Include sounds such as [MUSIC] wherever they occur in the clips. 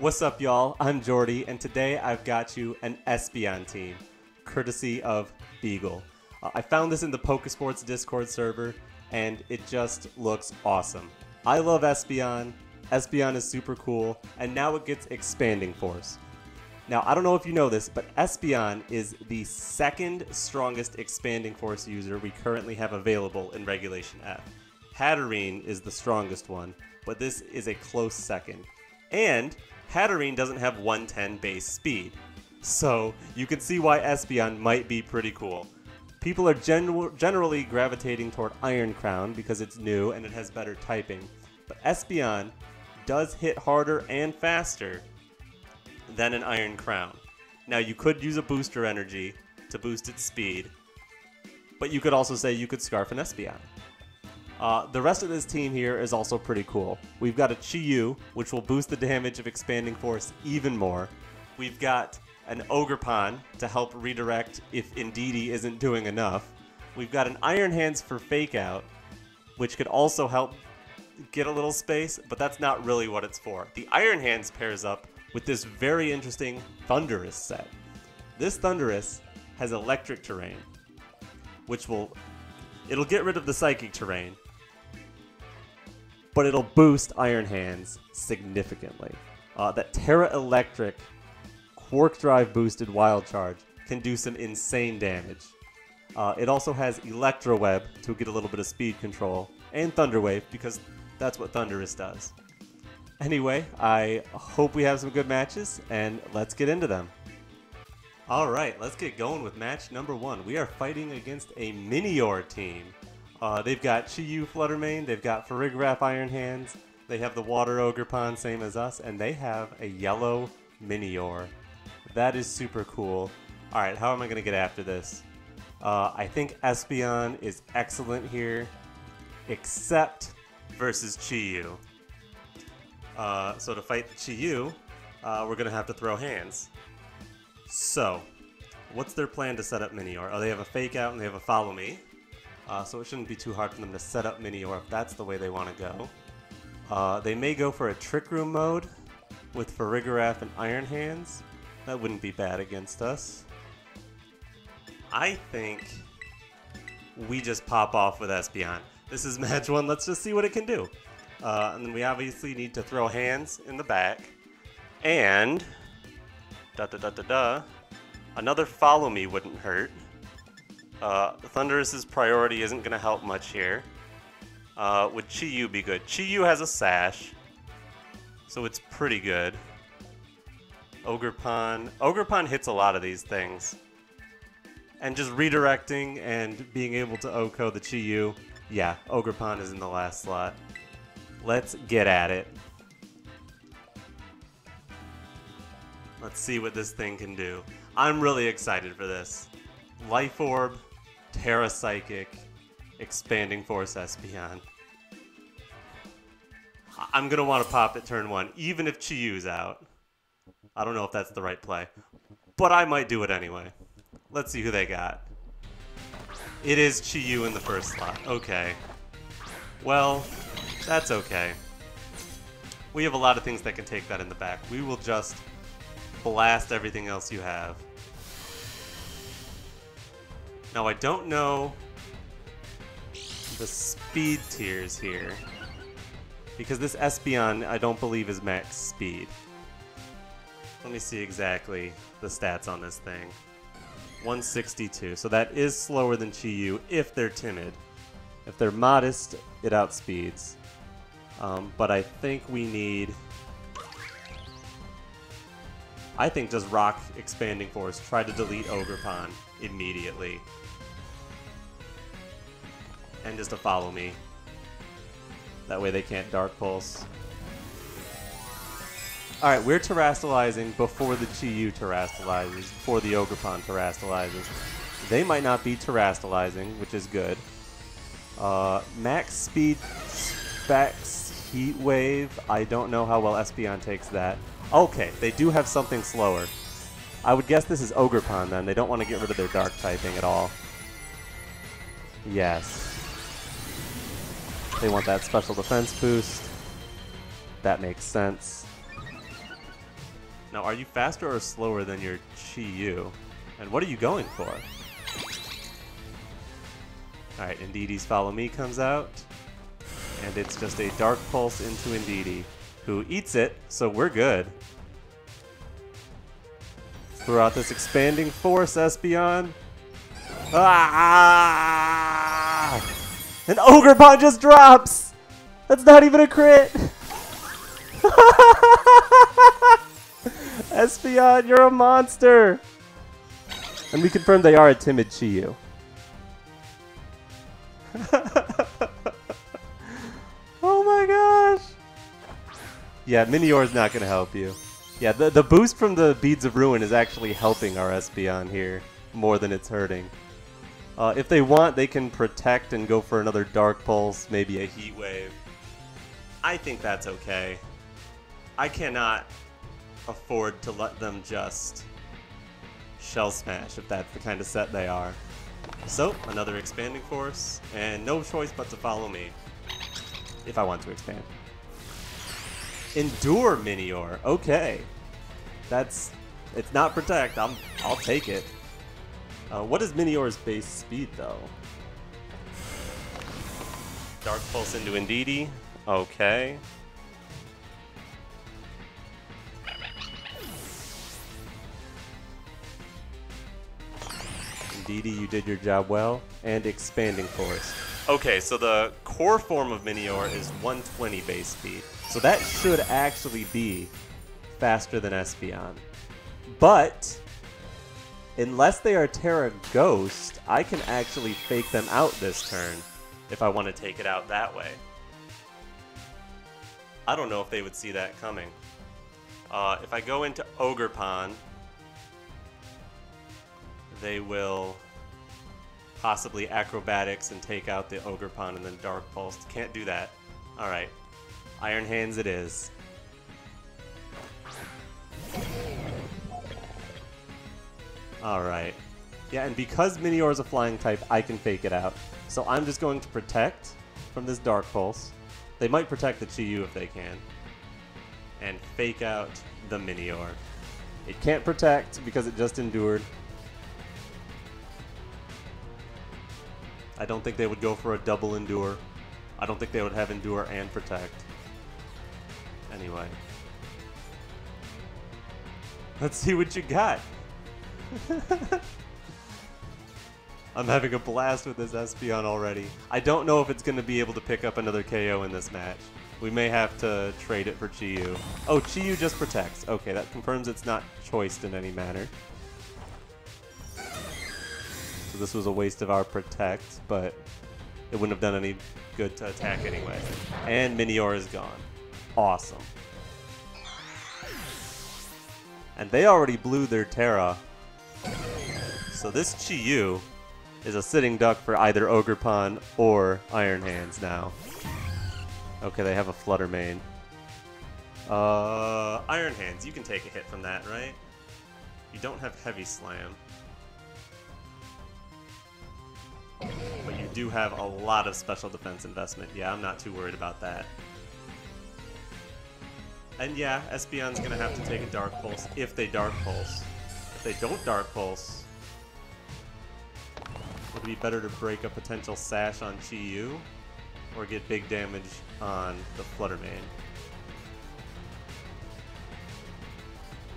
What's up, y'all? I'm Geordi, and today I've got you an Espeon team, courtesy of Beagle. Uh, I found this in the Pokesports Discord server, and it just looks awesome. I love Espeon. Espeon is super cool, and now it gets Expanding Force. Now, I don't know if you know this, but Espeon is the second strongest Expanding Force user we currently have available in Regulation F. Hatterene is the strongest one, but this is a close second. And Hatterene doesn't have 110 base speed. So you can see why Espeon might be pretty cool. People are gen- generally gravitating toward Iron Crown because it's new and it has better typing. But Espeon does hit harder and faster than an Iron Crown. Now you could use a booster energy to boost its speed, but you could also say you could Scarf an Espeon. Uh, the rest of this team here is also pretty cool. We've got a Chi-Yu, which will boost the damage of Expanding Force even more. We've got an Ogerpon to help redirect if Indeedee isn't doing enough. We've got an Iron Hands for Fake Out, which could also help get a little space, but that's not really what it's for. The Iron Hands pairs up with this very interesting Thundurus set. This Thundurus has electric terrain, which will it'll get rid of the psychic terrain, but it'll boost Iron Hands significantly. Uh, that Tera Electric Quark Drive boosted Wild Charge can do some insane damage. Uh, it also has Electro Web to get a little bit of speed control, and Thunder Wave because that's what Thundurus does. Anyway, I hope we have some good matches, and let's get into them. Alright, let's get going with match number one. We are fighting against a Minior team. Uh, they've got Chi-Yu Flutter Mane, they've got Farigiraf Iron Hands, they have the Water Ogerpon, same as us, and they have a yellow Minior. That is super cool. Alright, how am I going to get after this? Uh, I think Espeon is excellent here, except versus Chi-Yu. Uh, so to fight Chi-Yu, uh, we're going to have to throw hands. So, what's their plan to set up Minior? Oh, they have a fake out and they have a follow me. Uh, so it shouldn't be too hard for them to set up Minior if that's the way they want to go. Uh, they may go for a Trick Room mode with Farigiraf and Iron Hands. That wouldn't be bad against us. I think we just pop off with Espeon. This is [LAUGHS] match one. Let's just see what it can do. Uh, and then we obviously need to throw hands in the back. And da da da da da. Another follow me wouldn't hurt. Uh, Thundurus's priority isn't going to help much here. Uh, would Chi-Yu be good? Chi-Yu has a sash, so it's pretty good. Ogerpon. Ogerpon hits a lot of these things. And just redirecting and being able to OHKO the Chi-Yu. Yeah, Ogerpon is in the last slot. Let's get at it. Let's see what this thing can do. I'm really excited for this. Life Orb, Tera Psychic, Expanding Force Espeon. I'm going to want to pop at turn one, even if Chi-Yu's out. I don't know if that's the right play, but I might do it anyway. Let's see who they got. It is Chi-Yu in the first slot. Okay. Well, that's okay. We have a lot of things that can take that in the back. We will just blast everything else you have. Now, I don't know the speed tiers here. Because this Espeon, I don't believe, is max speed. Let me see exactly the stats on this thing. 162. So that is slower than Chi-Yu if they're timid. If they're modest, it outspeeds. Um, but I think we need... I think just Rock Expanding Force. Try to delete Ogerpon immediately. And just to follow me. That way they can't Dark Pulse. Alright, we're terastallizing before the Chi-Yu terastallizes, before the Ogerpon terastallizes. They might not be terastallizing, which is good. Uh, max speed specs Heat Wave. I don't know how well Espeon takes that. Okay, they do have something slower. I would guess this is Ogerpon then. They don't want to get rid of their dark typing at all. Yes. They want that special defense boost. That makes sense. Now, are you faster or slower than your Chi-Yu? And what are you going for? Alright, Indeedee's Follow Me comes out. And it's just a Dark Pulse into Indeedee, who eats it, so we're good. Throw out this Expanding Force, Espeon. Ah! An Ogerpon just drops! That's not even a crit! [LAUGHS] Espeon, you're a monster! And we confirm they are a timid Chi-Yu. Yeah, Minior's not going to help you. Yeah, the, the boost from the Beads of Ruin is actually helping our Espeon here more than it's hurting. Uh, if they want, they can protect and go for another Dark Pulse, maybe a Heat Wave. I think that's okay. I cannot afford to let them just Shell Smash if that's the kind of set they are. So, another Expanding Force, and no choice but to follow me. If I want to expand. Endure Minior. Okay. That's... It's not Protect. I'm, I'll take it. Uh, what is Minior's base speed, though? Dark Pulse into Indeedee. Okay. Indeedee, you did your job well. And Expanding Force. Okay, so the core form of Minior is 120 base speed. So that should actually be faster than Espeon. But, unless they are Tera Ghost, I can actually fake them out this turn if I want to take it out that way. I don't know if they would see that coming. Uh, if I go into Ogerpon, they will possibly acrobatics and take out the Ogerpon and then Dark Pulse. Can't do that. Alright. Iron Hands it is. Alright. Yeah, and because Minior is a flying type, I can fake it out. So I'm just going to protect from this Dark Pulse. They might protect the Chi-Yu if they can. And fake out the Minior. It can't protect because it just endured. I don't think they would go for a double endure. I don't think they would have endure and protect. Anyway. Let's see what you got. [LAUGHS] I'm having a blast with this Espeon already. I don't know if it's going to be able to pick up another KO in this match. We may have to trade it for Chi-Yu. Oh, Chi-Yu just protects. Okay, that confirms it's not choiced in any manner So this was a waste of our protect, but it wouldn't have done any good to attack anyway. And Minior is gone. Awesome. And they already blew their Tera. So this Chi-Yu is a sitting duck for either Ogerpon or Iron Hands now. Okay, they have a Flutter Mane. Uh, Iron Hands, you can take a hit from that, right? You don't have Heavy Slam. But you do have a lot of special defense investment. Yeah, I'm not too worried about that. And yeah, Espeon's to have to take a Dark Pulse if they Dark Pulse. If they don't Dark Pulse, would it be better to break a potential Sash on Chi-Yu? Or get big damage on the Flutter Mane?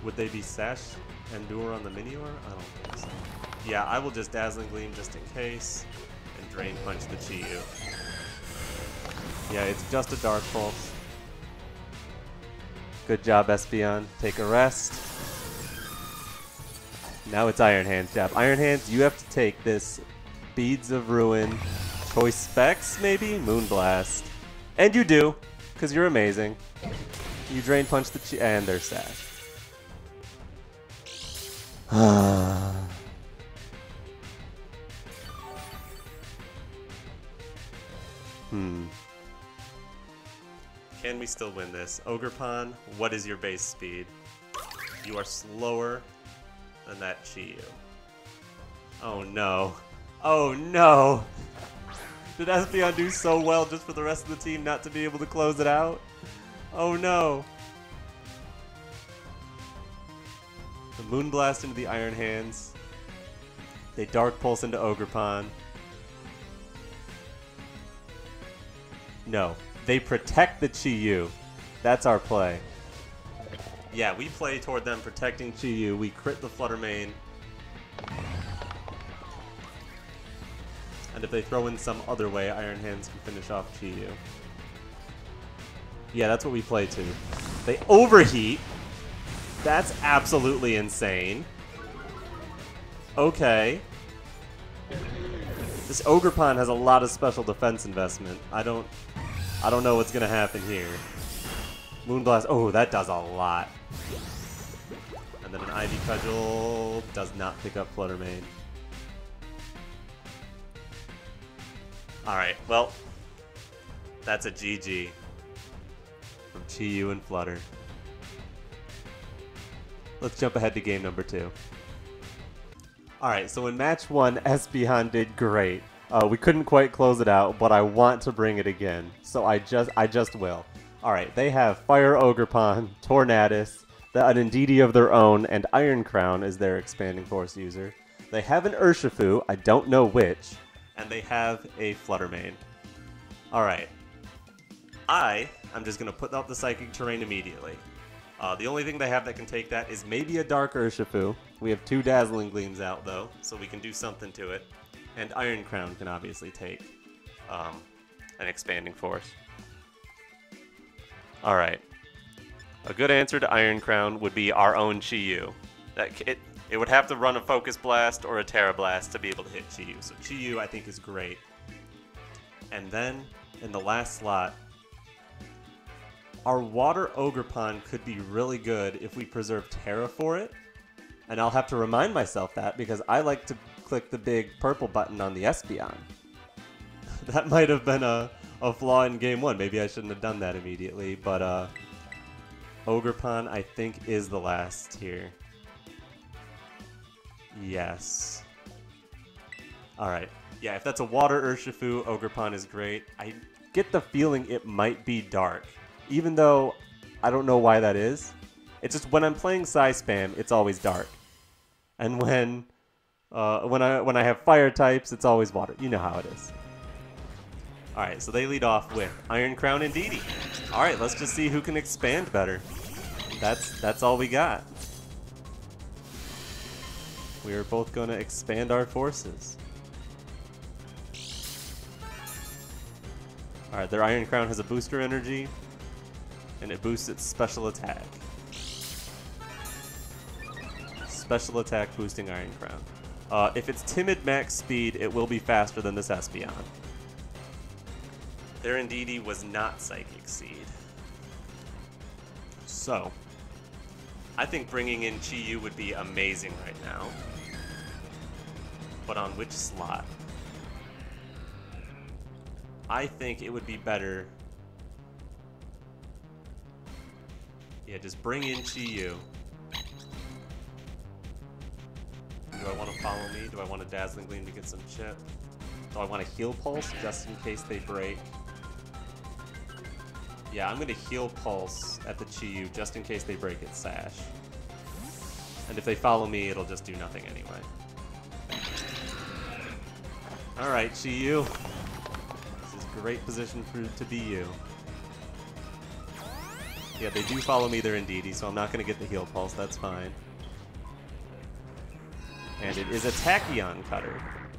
Would they be Sash Endure on the Minior? I don't think so. Yeah, I will just Dazzling Gleam just in case, and Drain Punch the Chi-Yu. Yeah, it's just a Dark Pulse. Good job, Espeon. Take a rest. Now it's Iron Hands job. Iron Hands, you have to take this Beads of Ruin, Choice Specs, maybe? Moonblast. And you do, because you're amazing. You Drain Punch the Chi- and there's Sash. [SIGHS] Hmm. Can we still win this? Ogerpon, what is your base speed? You are slower than that Chi-Yu. Oh no. Oh no! Did Espeon do so well just for the rest of the team not to be able to close it out? Oh no! The Moonblast into the Iron Hands. They Dark Pulse into Ogerpon. No, they protect the Chi-Yu. That's our play. Yeah, we play toward them protecting Chi-Yu. We crit the Flutter Mane. And if they throw in some other way, Iron Hands can finish off Chi-Yu. Yeah, that's what we play to. They overheat. That's absolutely insane. Okay. This Ogerpon has a lot of special defense investment. I don't I don't know what's gonna happen here. Moonblast, oh, that does a lot. And then an Ivy Cudgel does not pick up Flutter Mane. Alright, well, that's a GG from Chi-Yu and Flutter. Let's jump ahead to game number two. Alright, so in match one, Espeon did great. Uh, we couldn't quite close it out, but I want to bring it again. So I just I just will. Alright, they have Fire Ogerpon, Tornadus, the, an of their own, and Iron Crown as their Expanding Force user. They have an Urshifu, I don't know which, and they have a Flutter Mane. Alright. I am just to put out the Psychic Terrain immediately. Uh, the only thing they have that can take that is maybe a Dark Urshifu. We have two Dazzling Gleams out, though, so we can do something to it. And Iron Crown can obviously take um, an Expanding Force. Alright. A good answer to Iron Crown would be our own Chi-Yu. That it, it would have to run a Focus Blast or a Tera Blast to be able to hit Chi-Yu. So Chi-Yu, I think, is great. And then, in the last slot, our Water Ogerpon could be really good if we preserve Tera for it. And I'll have to remind myself that because I like to click the big purple button on the Espeon. [LAUGHS] that might have been a, a flaw in game one. Maybe I shouldn't have done that immediately, but uh, Ogerpon, I think, is the last here. Yes. Alright. Yeah, if that's a water Urshifu, Ogerpon is great. I get the feeling it might be dark even though I don't know why that is. It's just when I'm playing Psy Spam, it's always dark, and when uh, when I when I have fire types, it's always water. You know how it is. All right, so they lead off with Iron Crown and Indeedee. All right, let's just see who can expand better. That's that's all we got. We are both going to expand our forces. Alright, their Iron Crown has a booster energy and it boosts its special attack. Special attack boosting Iron Crown. Uh, if it's timid max speed, it will be faster than this Espeon. Their was not Psychic Seed. So, I think bringing in Chi-Yu would be amazing right now. But on which slot? I think it would be better Yeah, just bring in Chi-Yu. Do I want to follow me? Do I want a Dazzling Gleam to get some chip? Do I want a Heal Pulse just in case they break? Yeah, I'm going to Heal Pulse at the Chi-Yu just in case they break its Sash. And if they follow me, it'll just do nothing anyway. Alright, Chi-Yu. This is great position for to be you. Yeah, they do follow me there Indeedee, so I'm not going to get the heal pulse. That's fine. And it is a Tachyon Cutter,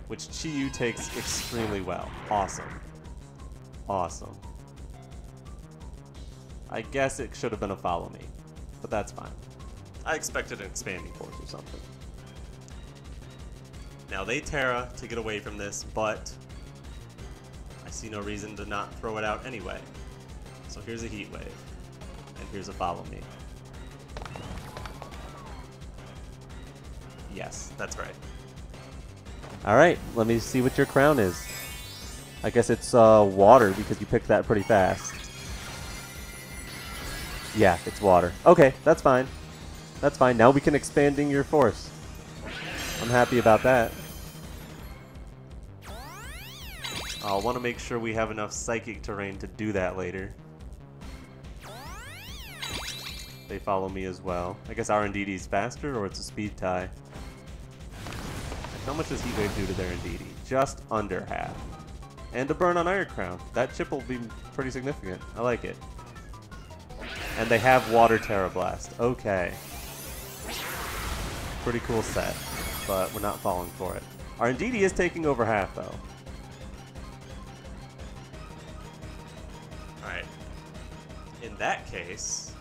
which Chi-Yu takes extremely well. Awesome. Awesome. I guess it should have been a follow me, but that's fine. I expected an expanding force or something. Now they Tera to get away from this, but I see no reason to not throw it out anyway. So here's a Heat Wave and here's a follow me. Yes, that's right. Alright, let me see what your crown is. I guess it's uh, water because you picked that pretty fast. Yeah, it's water. Okay, that's fine. That's fine. Now we can expanding your force. I'm happy about that. I'll want to make sure we have enough psychic terrain to do that later. They follow me as well. I guess Indeedee is faster, or it's a speed tie. How much does Heat Wave do to their Indeedee? Just under half. And a burn on Iron Crown. That chip will be pretty significant. I like it. And they have Water Tera Blast. Okay. Pretty cool set, but we're not falling for it. Our Indeedee is taking over half, though. Alright. In that case,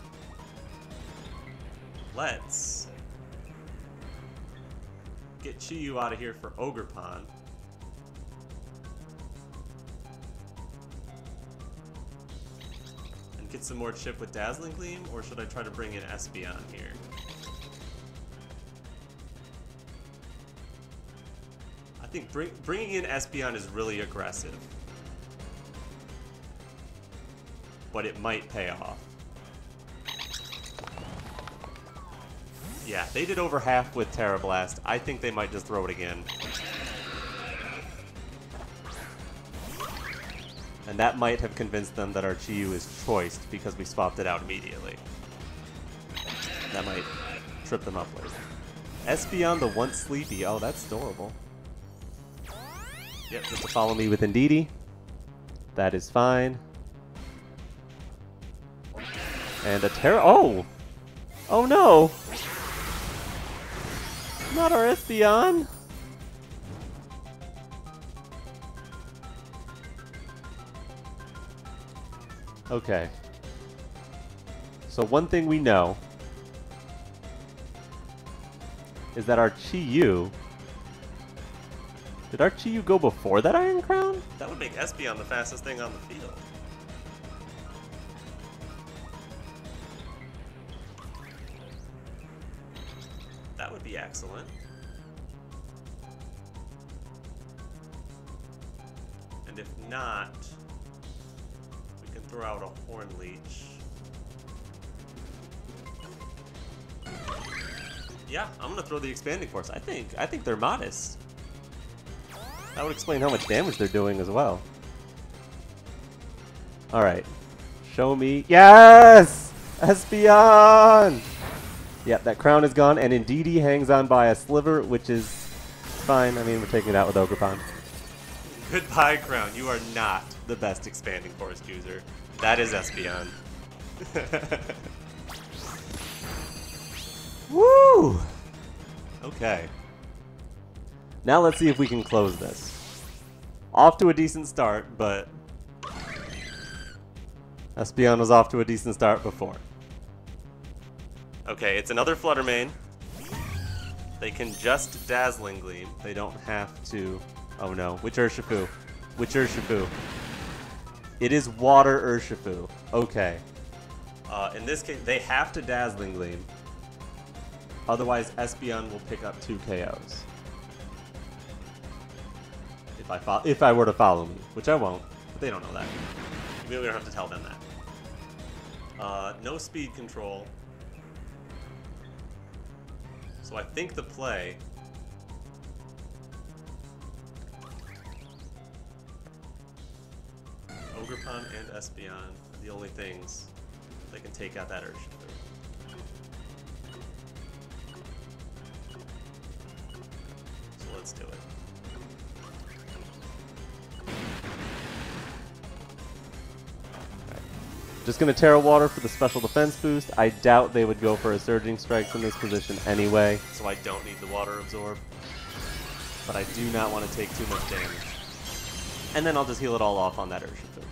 let's get Chi-Yu out of here for Ogerpon. And get some more chip with Dazzling Gleam, or should I try to bring in Espeon here? I think bring, bringing in Espeon is really aggressive. But it might pay off. Yeah, they did over half with Tera Blast. I think they might just throw it again. And that might have convinced them that our Chi-Yu is choiced because we swapped it out immediately. That might trip them up later. Espeon the once sleepy. Oh, that's adorable. Yep, just to follow me with Indeedee. That is fine. And a Tera- Oh! Oh no! Not our Espeon! Okay. So one thing we know is that our Chi-Yu... Did our Chi-Yu go before that Iron Crown? That would make Espeon the fastest thing on the field. Excellent. And if not, we can throw out a Horn Leech. Yeah, I'm gonna throw the Expanding Force. I think I think they're modest. That would explain how much damage they're doing as well. Alright. Show me. Yes! Espeon! Yep, that crown is gone, and Indeedee hangs on by a sliver, which is fine. I mean, we're taking it out with Ogerpon. Goodbye, crown. You are not the best expanding force user. That is Espeon. [LAUGHS] Woo! Okay. Now let's see if we can close this. Off to a decent start, but Espeon was off to a decent start before. Okay, it's another Flutter Mane. They can just Dazzling Gleam. They don't have to... Oh no, which Urshifu? Which Urshifu? It is Water Urshifu. Okay. Uh, in this case, they have to Dazzling Gleam. Otherwise, Espeon will pick up two KOs. If I if I were to follow me, which I won't, but they don't know that. Maybe we don't have to tell them that. Uh, no speed control. So I think the play... Ogerpon and Espeon are the only things that can take out that Urshifu. So let's do it. Just gonna Tera Water for the special defense boost. I doubt they would go for a Surging Strike from this position anyway, so I don't need the Water Absorb. But I do not want to take too much damage. And then I'll just heal it all off on that Urshifu.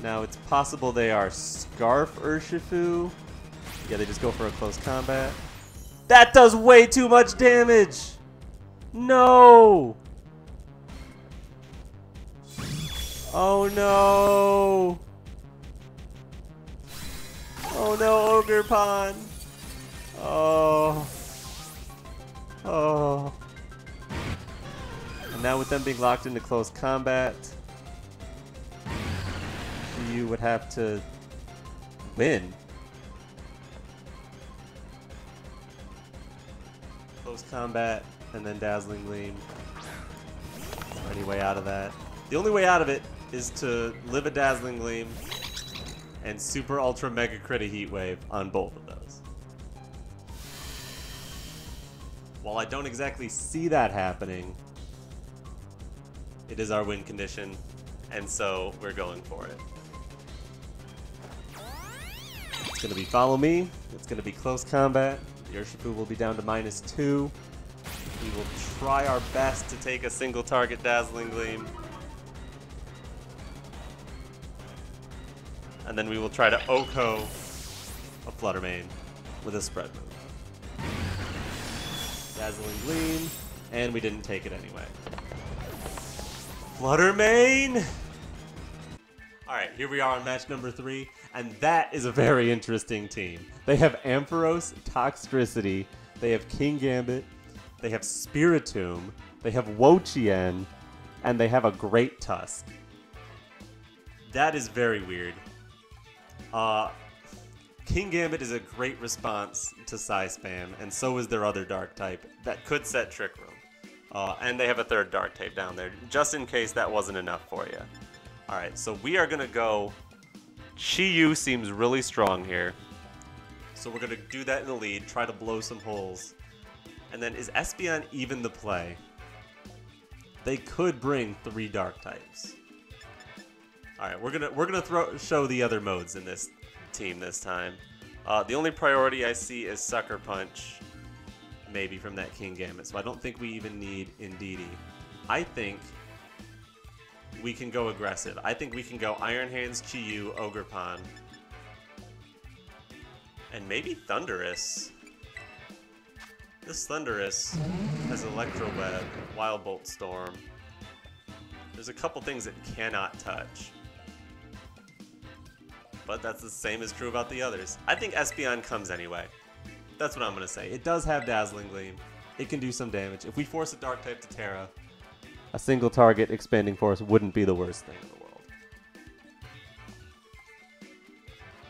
Now, it's possible they are Scarf Urshifu. Yeah, they just go for a close combat. That does way too much damage! No! Oh no! Oh no, Ogerpon! Oh. Oh. And now with them being locked into close combat, you would have to win. Close combat, and then Dazzling Gleam. Any way out of that? The only way out of it is to live a Dazzling Gleam and Super Ultra Mega Crit a Heat Wave on both of those. While I don't exactly see that happening, it is our win condition, and so we're going for it. It's to be follow me. It's to be close combat. The Urshifu will be down to minus two. We will try our best to take a single target Dazzling Gleam. And then we will try to OHKO a Flutter Mane with a spread move. Dazzling Gleam, and we didn't take it anyway. Flutter Mane! Alright, here we are on match number three, and that is a very interesting team. They have Ampharos, Toxtricity, they have Kingambit, they have Spiritomb, they have Wo-Chien, and they have a Great Tusk. That is very weird. Uh, Kingambit is a great response to Psy Spam, and so is their other Dark type that could set Trick Room. Uh, and they have a third Dark type down there, just in case that wasn't enough for you. Alright, so we are going to go... Chi-Yu seems really strong here. So we're going to do that in the lead, try to blow some holes. And then is Espeon even the play? They could bring three Dark types. All right, we're gonna we're gonna throw show the other modes in this team this time. Uh, the only priority I see is Sucker Punch, maybe from that Kingambit. So I don't think we even need Indeedee. I think we can go aggressive. I think we can go Iron Hands, Chi-Yu, Ogerpon, and maybe Thundurus. This Thundurus has Electro Web, Wild Bolt Storm. There's a couple things it cannot touch. But that's the same as true about the others. I think Espeon comes anyway. That's what I'm going to say. It does have Dazzling Gleam. It can do some damage. If we force a Dark type to Tera, a single target Expanding Force wouldn't be the worst thing in the world.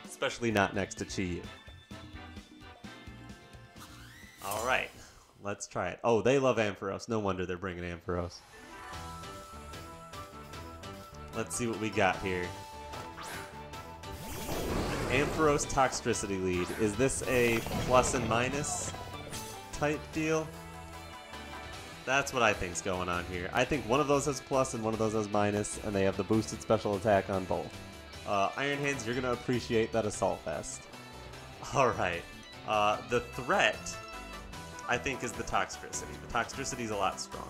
Especially not next to Chi-Yu. Alright, let's try it. Oh, they love Ampharos. No wonder they're bringing Ampharos. Let's see what we got here. Ampharos Toxtricity lead. Is this a plus and minus type deal? That's what I think's going on here. I think one of those has plus and one of those has minus, and they have the boosted special attack on both. Uh, Iron Hands, you're going to appreciate that Assault Vest. [LAUGHS] Alright. Uh, the threat I think, is the Toxtricity. The Toxtricity is a lot stronger.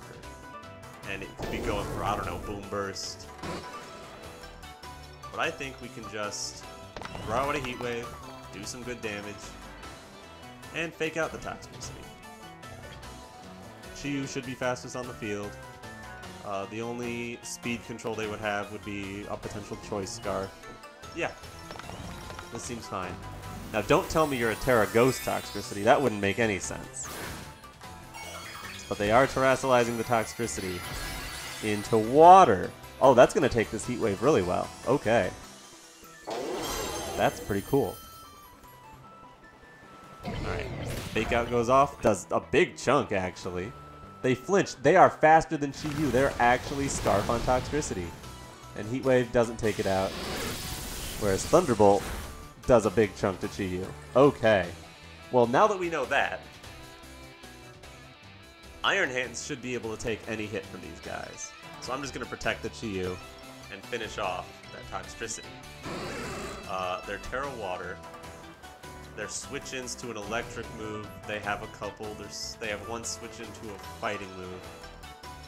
And it could be going for, I don't know, Boom Burst. But I think we can just throw out a Heat Wave, do some good damage, and fake out the Toxtricity. Chi-Yu should be fastest on the field. Uh, the only speed control they would have would be a potential Choice Scarf. Yeah, this seems fine. Now, don't tell me you're a Tera Ghost Toxtricity, That wouldn't make any sense. But they are terastallizing the Toxtricity into water. Oh, that's going to take this Heat Wave really well. Okay. That's pretty cool. Alright. Fake Out goes off. Does a big chunk, actually. They flinch. They are faster than Chi-Yu. They're actually Scarf on Toxtricity. And Heat Wave doesn't take it out. Whereas Thunderbolt does a big chunk to Chi-Yu. Okay. Well, now that we know that, Iron Hands should be able to take any hit from these guys. So I'm just going to protect the Chi-Yu and finish off that Toxtricity. Uh, their Tera Water, their switch-ins to an electric move, they have a couple. There's, they have one switch into a fighting move.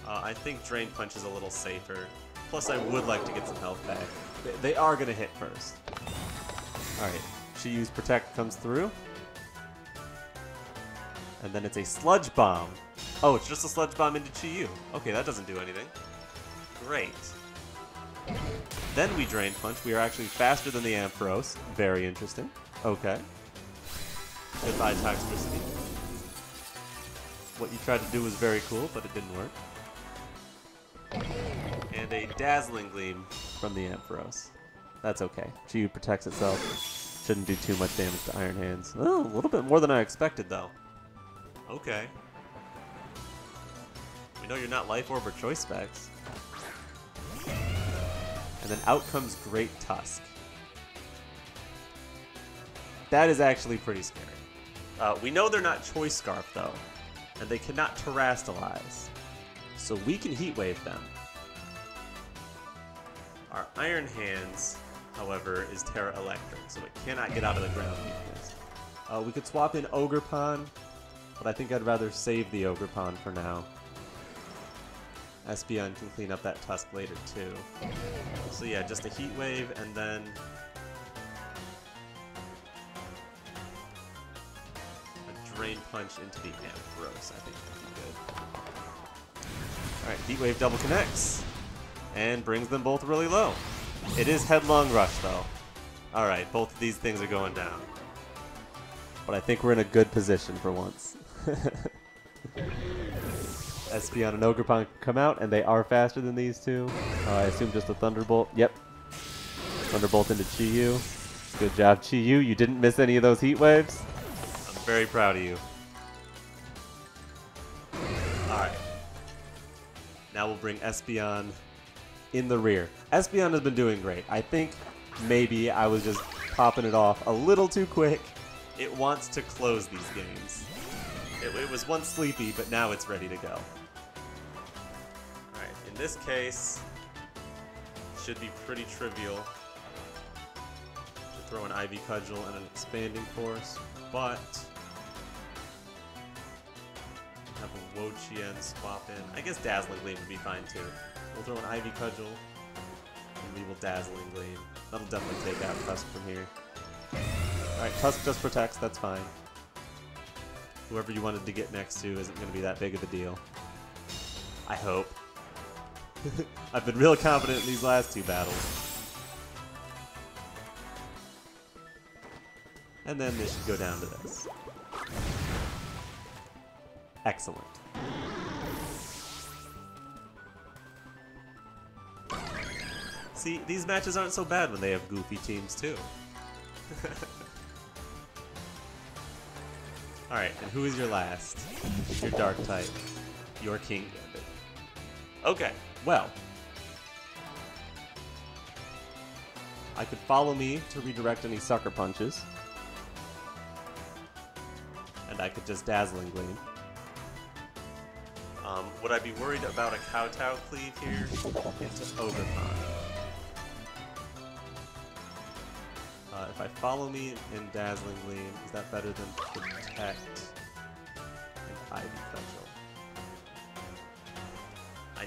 Uh, I think Drain Punch is a little safer. Plus, I would like to get some health back. They, they are going to hit first. Alright, Chi-Yu's Protect comes through. And then it's a Sludge Bomb. Oh, it's just a Sludge Bomb into Chi-Yu. Okay, that doesn't do anything. Great. Then we Drain Punch. We are actually faster than the Ampharos. Very interesting. Okay. Goodbye, Toxtricity. What you tried to do was very cool, but it didn't work. And a Dazzling Gleam from the Ampharos. That's okay. Chi-Yu protects itself. Shouldn't do too much damage to Iron Hands. Oh, a little bit more than I expected, though. Okay. We know you're not Life Orb or Choice Specs. And then out comes Great Tusk. That is actually pretty scary. Uh, we know they're not Choice Scarf, though, and they cannot Terastallize, So we can Heat Wave them. Our Iron Hands, however, is Tera Electric, so it cannot get out of the ground. Uh, we could swap in Ogerpon, but I think I'd rather save the Ogerpon for now. Espeon can clean up that Tusk later too. So yeah, just a Heat Wave and then... A Drain Punch into the Ampharos, I think would be good. Alright, Heat Wave double connects and brings them both really low. It is Headlong Rush though. Alright, both of these things are going down. But I think we're in a good position for once. [LAUGHS] Espeon and Ogerpon come out, and they are faster than these two. Uh, I assume just a Thunderbolt. Yep. Thunderbolt into Chi-Yu. Good job, Chi-Yu. You didn't miss any of those heat waves. I'm very proud of you. Alright. Now we'll bring Espeon in the rear. Espeon has been doing great. I think maybe I was just popping it off a little too quick. It wants to close these games. It, it was once sleepy, but now it's ready to go. In this case, should be pretty trivial to throw an Ivy Cudgel and an Expanding Force, but have a Wo-Chien swap in. I guess Dazzling Gleam would be fine too. We'll throw an Ivy Cudgel, and we will Dazzling Gleam. That'll definitely take out Tusk from here. Alright, Tusk just protects, that's fine. Whoever you wanted to get next to isn't going to be that big of a deal. I hope. [LAUGHS] I've been real confident in these last two battles. And then this should go down to this. Excellent. See, these matches aren't so bad when they have goofy teams too. [LAUGHS] Alright, and who is your last? Your dark type. Your King. Okay, well. I could follow me to redirect any sucker punches. And I could just Dazzling Gleam. Um, would I be worried about a Kowtow Cleave here? Into Ogerpon. Uh, if I follow me in Dazzling Gleam, is that better than Protect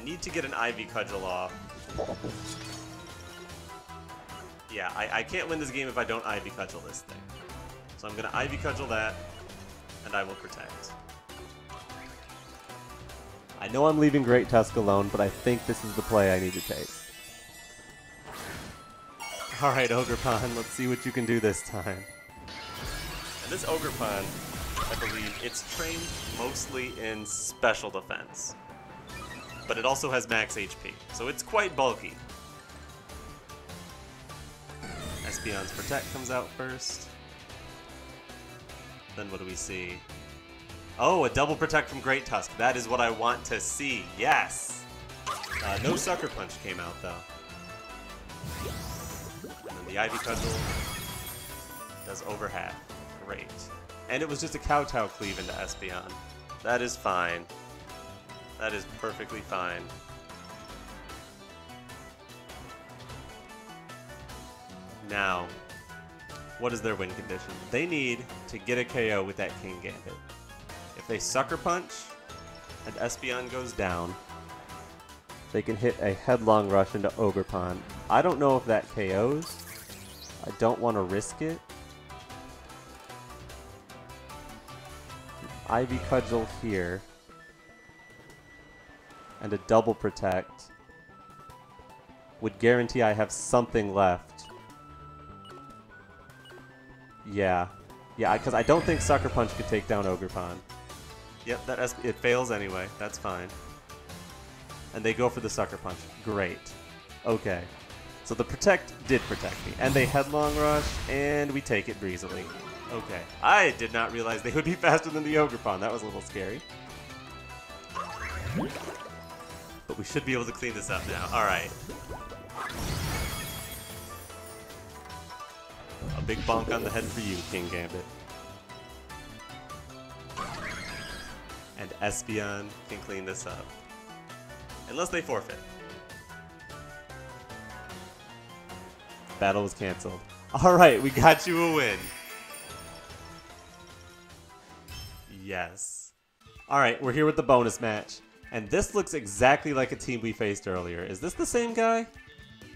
need to get an Ivy Cudgel off. Yeah, I, I can't win this game if I don't Ivy Cudgel this thing. So I'm going to Ivy Cudgel that, and I will Protect. I know I'm leaving Great Tusk alone, but I think this is the play I need to take. Alright, Ogerpon, let's see what you can do this time. And this Ogerpon, I believe, it's trained mostly in special defense. But it also has max HP, so it's quite bulky. Espeon's Protect comes out first. Then what do we see? Oh, a double Protect from Great Tusk. That is what I want to see. Yes! Uh, no Sucker Punch came out, though. And then the Ivy Cudgel does over half. Great. And it was just a Kowtow Cleave into Espeon. That is fine. That is perfectly fine. Now, what is their win condition? They need to get a KO with that Kingambit. If they Sucker Punch and Espeon goes down, they can hit a Headlong Rush into Ogerpon. I don't know if that KOs. I don't want to risk it. Ivy Cudgel here. And a double protect would guarantee I have something left. Yeah. Yeah, because I don't think Sucker Punch could take down Ogerpon. Yep, that it fails anyway. That's fine. And they go for the Sucker Punch. Great. Okay. So the Protect did protect me. And they Headlong Rush, and we take it breezily. Okay. I did not realize they would be [LAUGHS] faster than the Ogerpon. That was a little scary. We should be able to clean this up now. Alright. A big bonk on the head for you, Kingambit. And Espeon can clean this up. Unless they forfeit. Battle was canceled. [LAUGHS] Alright, we got you a win. Yes. Alright, we're here with the bonus match. And this looks exactly like a team we faced earlier. Is this the same guy?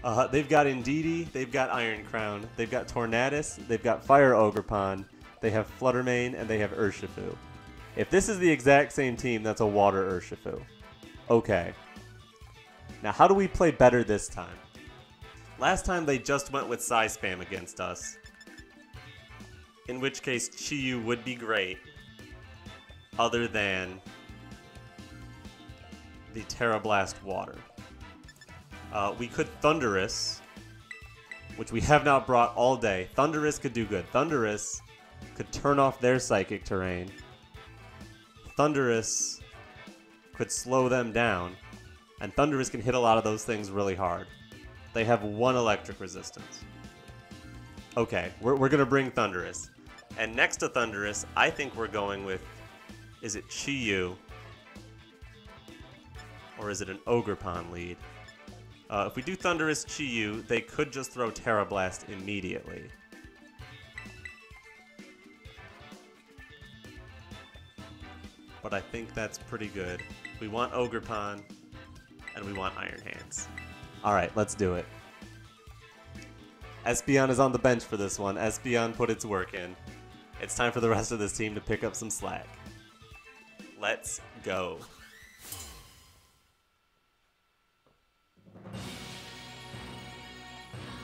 Uh, they've got Indeedee, they've got Iron Crown, they've got Tornadus, they've got Fire Ogerpon, they have Flutter Mane, and they have Urshifu. If this is the exact same team, that's a Water Urshifu. Okay. Now, how do we play better this time? Last time they just went with Psy Spam against us. In which case, Chi-Yu would be great. Other than the Tera Blast Water. Uh, we could Thundurus, which we have not brought all day. Thundurus could do good. Thundurus could turn off their Psychic Terrain. Thundurus could slow them down. And Thundurus can hit a lot of those things really hard. They have one electric resistance. Okay, we're, we're going to bring Thundurus. And next to Thundurus, I think we're going with. Is it Chi-Yu? Or is it an Ogerpon lead? Uh, if we do Thundurus Chi-Yu, they could just throw Tera Blast immediately. But I think that's pretty good. We want Ogerpon, and we want Iron Hands. Alright, let's do it. Espeon is on the bench for this one. Espeon put its work in. It's time for the rest of this team to pick up some slack. Let's go.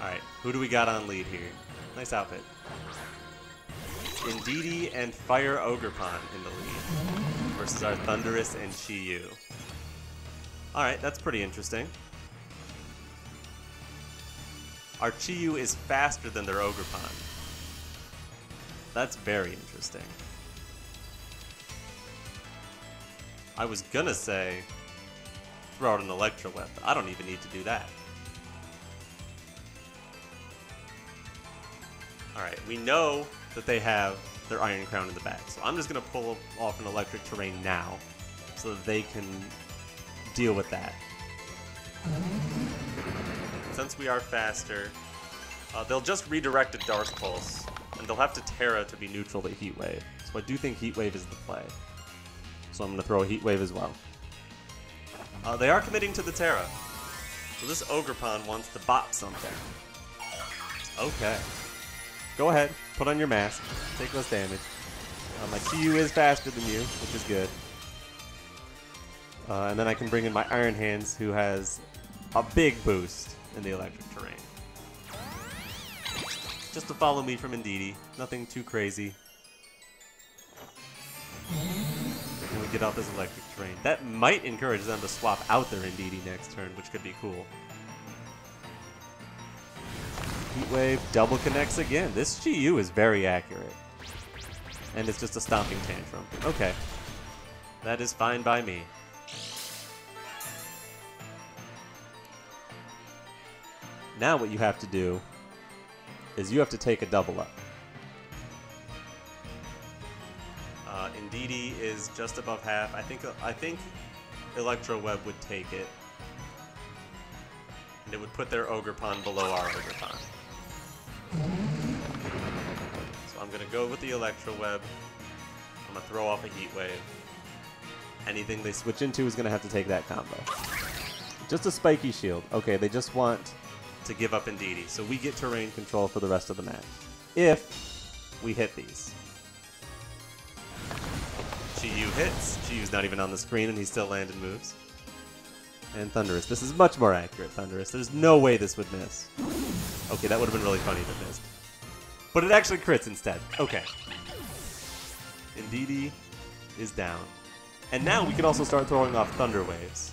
Alright, who do we got on lead here? Nice outfit. Indeedee and Fire Ogerpon in the lead versus our Thundurus and Chi-Yu. Alright, that's pretty interesting. Our Chi-Yu is faster than their Ogerpon. That's very interesting. I was gonna say throw out an Electro but I don't even need to do that. We know that they have their Iron Crown in the back, so I'm just going to pull off an Electric Terrain now so that they can deal with that. Since we are faster, uh, they'll just redirect a Dark Pulse, and they'll have to Tera to be neutral to Heat Wave. So I do think Heat Wave is the play. So I'm going to throw a Heat Wave as well. Uh, they are committing to the Tera. So this Ogerpon wants to bop something. Okay. Go ahead, put on your mask, take less damage. Uh, my Chi-Yu is faster than you, which is good. Uh, and then I can bring in my Iron Hands, who has a big boost in the electric terrain. Just to follow me from Indeedee, nothing too crazy. And we get off this electric terrain. That might encourage them to swap out their Indeedee next turn, which could be cool. Heat Wave double connects again. This Chi-Yu is very accurate. And it's just a stomping tantrum. Okay. That is fine by me. Now what you have to do is you have to take a double up. Uh, Indeedee is just above half. I think I think Electro Web would take it. And it would put their Ogerpon below our Ogerpon. So I'm gonna go with the Electro Web. I'm gonna throw off a Heat Wave. Anything they switch into is gonna have to take that combo. Just a spiky shield. Okay, they just want to give up Indeedee, so we get terrain control for the rest of the match. If we hit these. Chi-Yu hits. Chi-Yu's not even on the screen and he still landed moves. And Thundurus. This is much more accurate, Thundurus. There's no way this would miss. Okay, that would have been really funny if it missed. But it actually crits instead. Okay. Indeedee is down. And now we can also start throwing off Thunder Waves.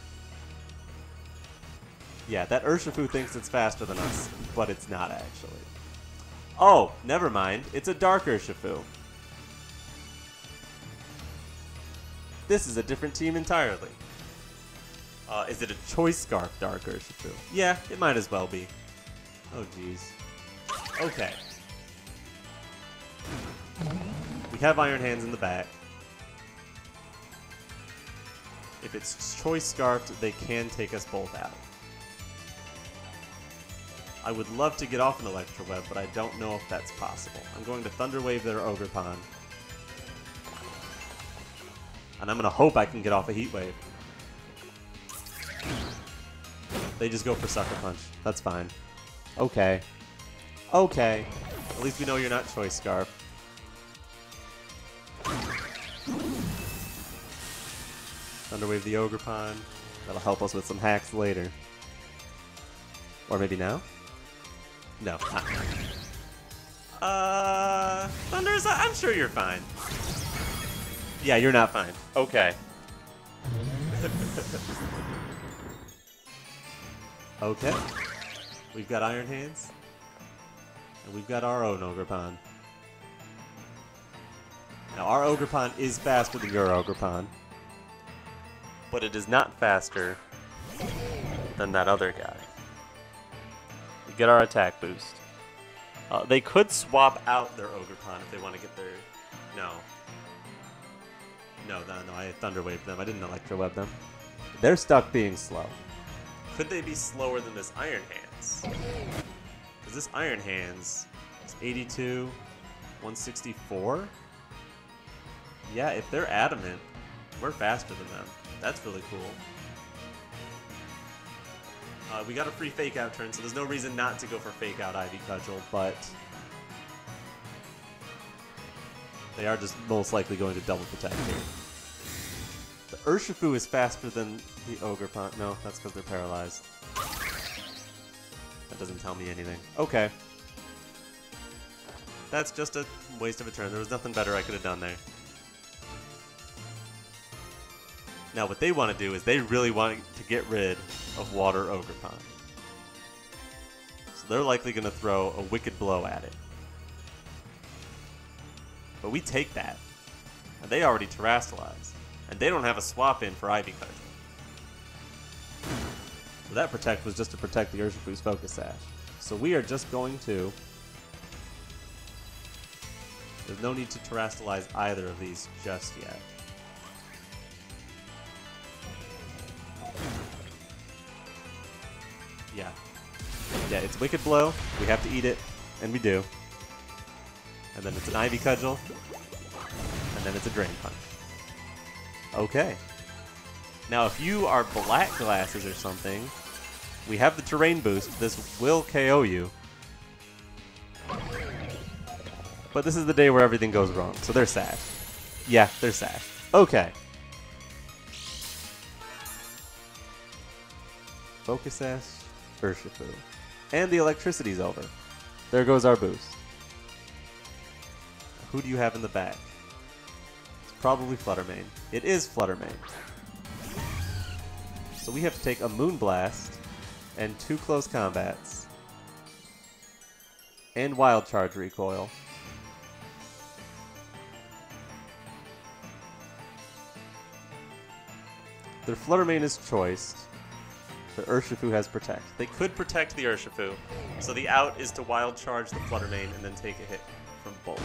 Yeah, that Urshifu thinks it's faster than us, but it's not actually. Oh, never mind. It's a Dark Urshifu. This is a different team entirely. Uh, is it a Choice Scarf Dark Urshifu? Yeah, it might as well be. Oh, jeez. Okay. We have Iron Hands in the back. If it's Choice Scarfed, they can take us both out. I would love to get off an Electro Web, but I don't know if that's possible. I'm going to Thunder Wave their Ogerpon. And I'm going to hope I can get off a Heat Wave. They just go for Sucker Punch. That's fine. Okay. Okay. At least we know you're not Choice Scarf. Thunderwave the Ogerpon. That'll help us with some hacks later. Or maybe now? No. Uh, Thundurus, I'm sure you're fine. Yeah, you're not fine. Okay. [LAUGHS] okay. We've got Iron Hands. And we've got our own Ogerpon. Now, our Ogerpon is faster than your Ogerpon. But it is not faster than that other guy. We get our attack boost. Uh, they could swap out their Ogerpon if they want to get their... No. No, no, no, I Thunder Wave them. I didn't Electro Web them. They're stuck being slow. Could they be slower than this Iron Hands? Because this Iron Hands is 82, 164? Yeah, if they're adamant, we're faster than them. That's really cool. Uh, we got a free fake out turn, so there's no reason not to go for fake out Ivy Cudgel, but they are just most likely going to double protect here. The Urshifu is faster than the Ogerpon. No, that's because they're paralyzed. That doesn't tell me anything. Okay. That's just a waste of a turn. There was nothing better I could have done there. Now what they want to do is they really want to get rid of Water Ogerpon. So they're likely going to throw a Wicked Blow at it. But we take that. And they already terastallized. And they don't have a swap in for Ivy Cudgel. So that protect was just to protect the Urshifu's Focus Sash. So we are just going to... There's no need to terastallize either of these just yet. Yeah. Yeah, it's Wicked Blow. We have to eat it, and we do. And then it's an Ivy Cudgel. And then it's a Drain Punch. Okay. Now, if you are Black Glasses or something, we have the Terrain Boost. This will KO you. But this is the day where everything goes wrong. So they're sad. Yeah, they're sad. Okay. Focus Sash, Urshifu. And the electricity's over. There goes our boost. Who do you have in the back? Probably Flutter Mane. It is Flutter Mane. So we have to take a Moonblast and two close combats. And Wild Charge Recoil. Their Flutter Mane is choiced. The Urshifu has Protect. They could protect the Urshifu, so the out is to Wild Charge the Flutter Mane and then take a hit from both.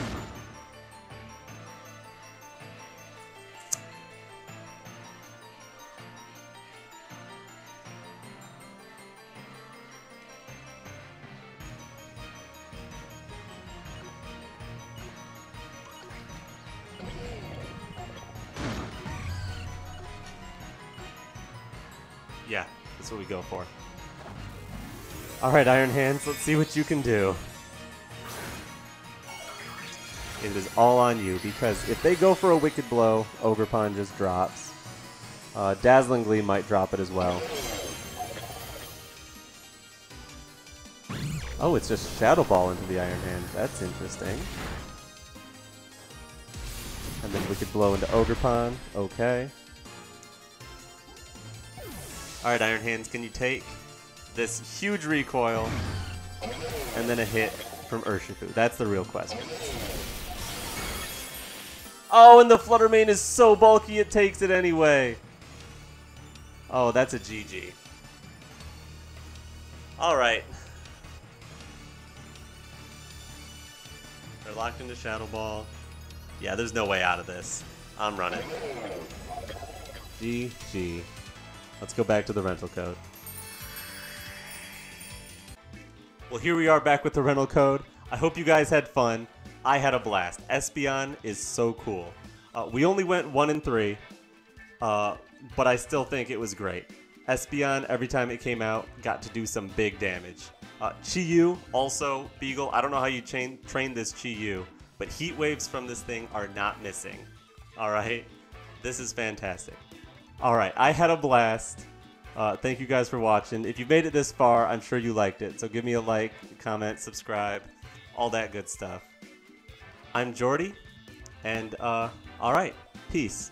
Go for. Alright, Iron Hands, let's see what you can do. It is all on you, because if they go for a Wicked Blow, Ogerpon just drops. Uh, Dazzling Gleam might drop it as well. Oh, it's just Shadow Ball into the Iron Hand. That's interesting. And then Wicked Blow into Ogre Ogerpon. Okay. Alright, Iron Hands, can you take this huge recoil and then a hit from Urshifu? That's the real question. Oh, and the Flutter Mane is so bulky it takes it anyway. Oh, that's a GG. Alright. They're locked into Shadow Ball. Yeah, there's no way out of this. I'm running. GG. Let's go back to the rental code. Well, here we are back with the rental code. I hope you guys had fun. I had a blast. Espeon is so cool. Uh, we only went one and three, uh, but I still think it was great. Espeon, every time it came out, got to do some big damage. Uh, Chi-Yu, also, Beagle, I don't know how you train, train this Chi-Yu, but heat waves from this thing are not missing. Alright? This is fantastic. Alright, I had a blast. Uh, thank you guys for watching. If you made it this far, I'm sure you liked it. So give me a like, comment, subscribe, all that good stuff. I'm Geordi, and uh, all right, peace.